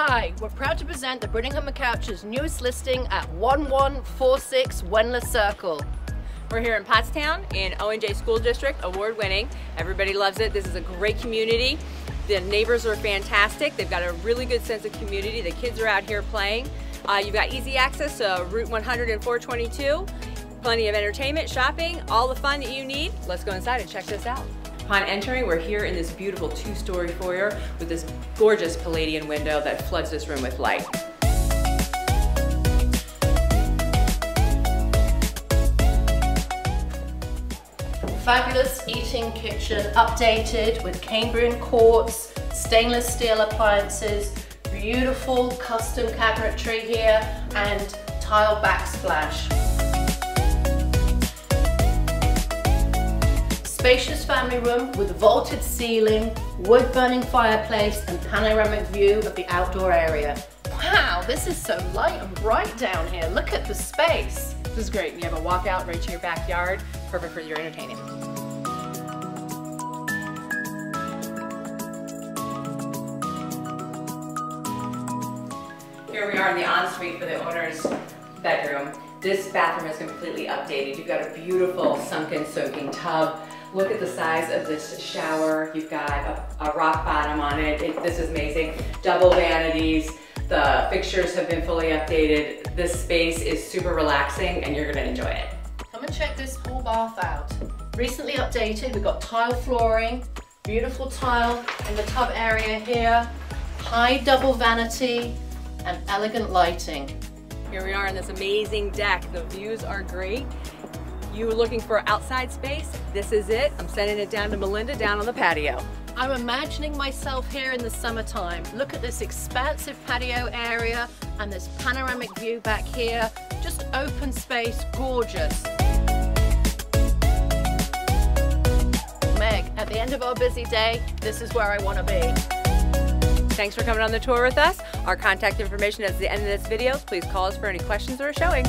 Hi, we're proud to present the Brittingham McCouch's newest listing at 1146 Wendler Circle. We're here in Pottstown in Owen J School District, award winning. Everybody loves it. This is a great community. The neighbors are fantastic. They've got a really good sense of community. The kids are out here playing. Uh, you've got easy access to Route 100 and 422. Plenty of entertainment, shopping, all the fun that you need. Let's go inside and check this out. Upon entering, we're here in this beautiful two-story foyer with this gorgeous Palladian window that floods this room with light. Fabulous eating kitchen updated with Cambria quartz, stainless steel appliances, beautiful custom cabinetry here and tile backsplash. Spacious family room with vaulted ceiling, wood burning fireplace and panoramic view of the outdoor area. Wow, this is so light and bright down here. Look at the space. This is great. You have a walkout right to your backyard. Perfect for your entertaining. Here we are in the ensuite for the owner's bedroom. This bathroom is completely updated. You've got a beautiful sunken soaking tub Look at the size of this shower. You've got a, a rock bottom on it. it. This is amazing. Double vanities. The fixtures have been fully updated. This space is super relaxing and you're gonna enjoy it. Come and check this whole bath out. Recently updated, we've got tile flooring, beautiful tile in the tub area here, high double vanity, and elegant lighting. Here we are on this amazing deck. The views are great you are looking for outside space, this is it. I'm sending it down to Melinda down on the patio. I'm imagining myself here in the summertime. Look at this expansive patio area and this panoramic view back here. Just open space, gorgeous. Meg, at the end of our busy day, this is where I want to be. Thanks for coming on the tour with us. Our contact information is at the end of this video. Please call us for any questions or a showing.